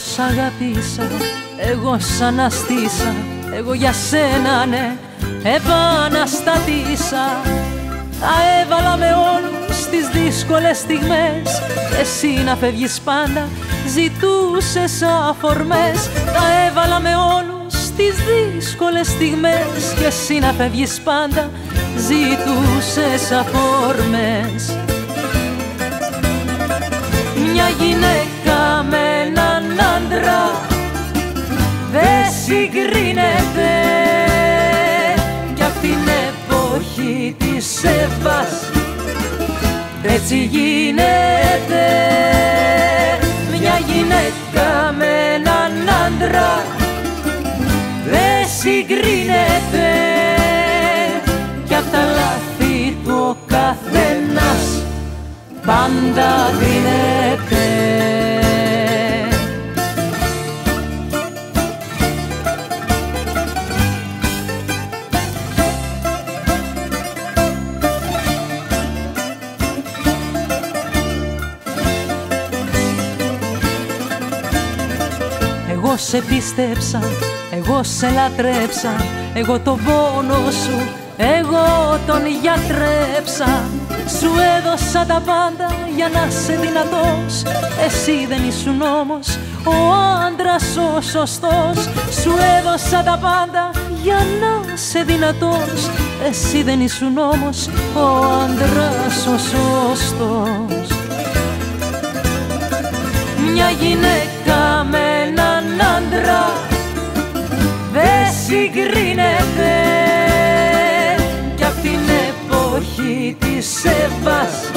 σ' αγαπήσα, εγώ σ' αναστήσα Εγώ για σένα ναι, επαναστατήσα. Τα έβαλα με όλους τις δύσκολες στιγμές Εσύ να φεύγεις πάντα, ζητούσες αφορμές. Τα έβαλα με όλους τις δύσκολες στιγμές Και εσύ να φεύγεις πάντα, ζητούσες αφορμές. Μια γυναίκα συγκρίνεται. Κι αυτήν την εποχή της Εύας έτσι γίνεται. Μια γυναίκα με έναν άντρα δεν συγκρίνεται. Κι απ' τα λάθη του ο καθένας πάντα Εγώ σε πίστεψα, εγώ σε λατρέψα Εγώ τον πόνο σου, εγώ τον γιατρέψα. Σου έδωσα τα πάντα για να είσαι δυνατός Εσύ δεν ήσουν όμως ο άντρας ο σωστός. Σου έδωσα τα πάντα για να είσαι δυνατός Εσύ δεν ήσουν όμως ο άντρας ο σωστός. Μια γυναίκα συγκρίνεται κι απ' την εποχή της Εύας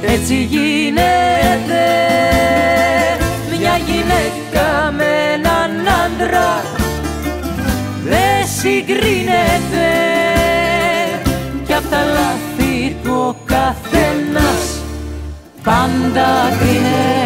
έτσι γίνεται μια γυναίκα με έναν άντρα. Δεν συγκρίνεται κι απ' τα λάθη του ο καθένας. Πάντα κρίνεται